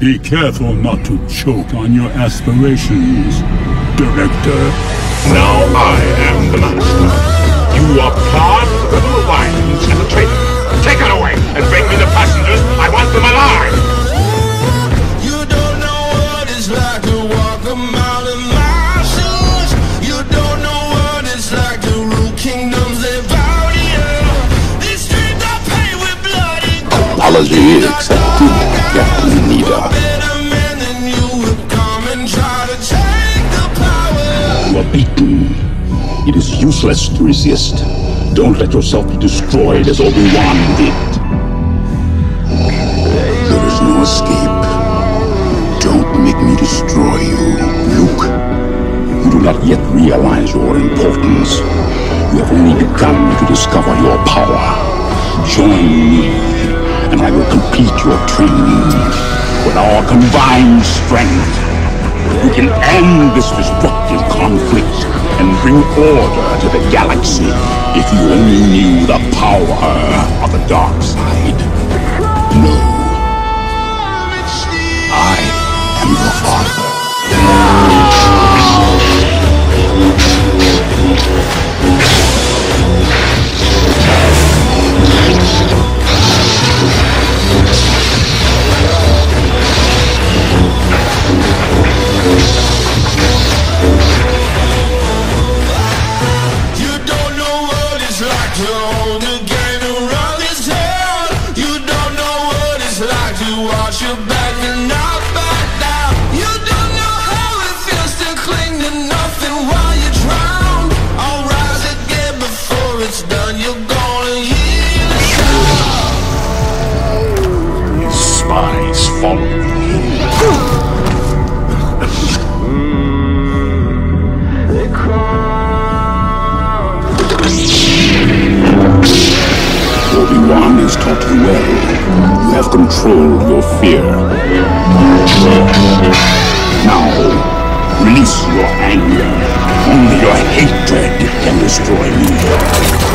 Be careful not to choke on your aspirations, Director. Now I am the master. You are part of the alliance and the traitor. Take her away and bring me the passengers. I want them alive. You don't know what it's like to walk a mile in my shoes. You don't know what it's like to rule kingdoms they bow to you. These streets are paved with bloody gold. Apology accepted, Needa. It is useless to resist. Don't let yourself be destroyed as Obi-Wan did. There is no escape. Don't make me destroy you, Luke. You do not yet realize your importance. You have only begun to discover your power. Join me, and I will complete your training. With our combined strength, we can end this destructive conflict and bring order to the galaxy if you only knew the power of the dark side. Controlled your fear. Now, release your anger. Only your hatred can destroy me.